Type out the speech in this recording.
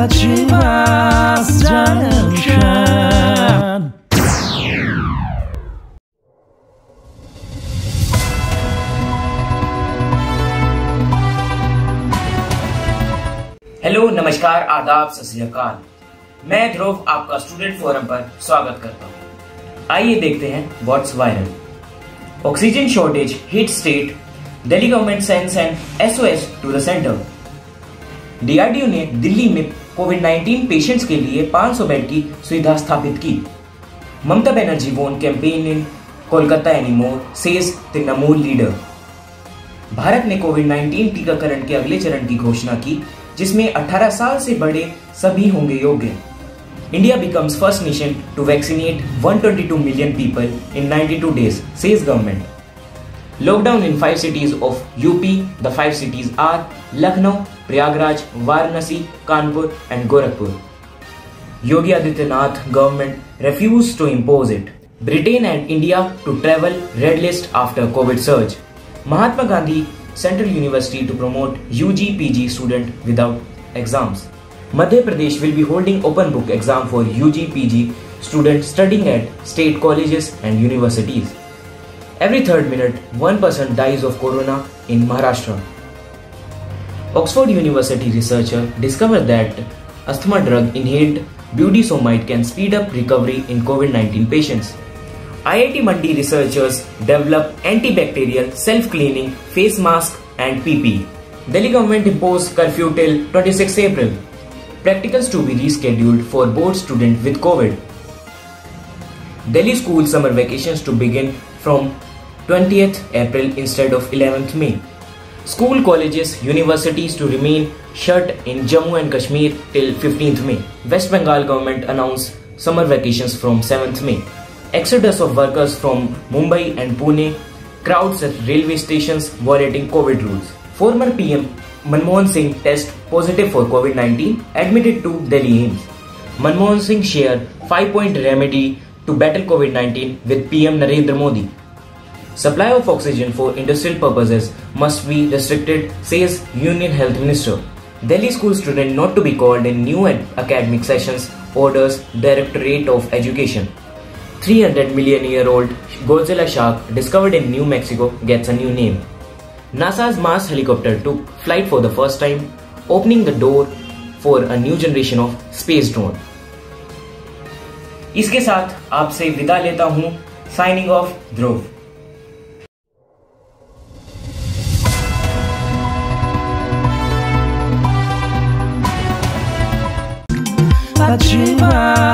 Hello नमस्कार, आदाब, सत मैं ध्रुव, आपका स्टूडेंट फोरम पर स्वागत करता हूँ। आइए देखते हैं what's viral oxygen shortage hit state Delhi government sends and SOS to the centre DRDO ने दिल्ली में कोविड 19 पेशेंट्स के लिए 500 बेड की सुविधा स्थापित की। Mamata Banerjee won't campaign in Kolkata anymore says Trinamool leader. Bharat ने कोविड 19 टीकाकरण के अगले चरण की घोषणा की जिसमें 18 साल से बड़े सभी होंगे योग्य। India becomes first nation to vaccinate 122 million people in 92 days, says government. Lockdown in five cities of UP. The five cities are Lucknow, Prayagraj, Varanasi, Kanpur, and Gorakhpur. Yogi Adityanath government refused to impose it. Britain and India to travel red list after COVID surge. Mahatma Gandhi Central University to promote UG PG student without exams. Madhya Pradesh will be holding open book exam for UG PG students studying at state colleges and universities. Every third minute, one person dies of corona in Maharashtra. Oxford University researcher discovered that asthma drug inhaled budesonide can speed up recovery in COVID-19 patients. IIT Mandi researchers develop antibacterial self-cleaning face mask and PP. Delhi government imposed curfew till 26 April. Practicals to be rescheduled for board students with COVID. Delhi school summer vacations to begin from 20th April instead of 11th May. School, colleges, universities to remain shut in Jammu and Kashmir till 15th May. West Bengal government announced summer vacations from 7th May. Exodus of workers from Mumbai and Pune, crowds at railway stations violating COVID rules. Former PM Manmohan Singh test positive for COVID-19, admitted to Delhi AIIMS. Manmohan Singh shared 5-point remedy to battle COVID-19 with PM Narendra Modi. Supply of oxygen for industrial purposes must be restricted, says Union Health Minister. Delhi school student not to be called in new academic sessions, orders Directorate of Education. 300 million year old Godzilla shark discovered in New Mexico gets a new name. NASA's Mars helicopter took flight for the first time, opening the door for a new generation of space drone. इसके साथ आपसे विदा लेता हूं signing off ध्रुव 去吧。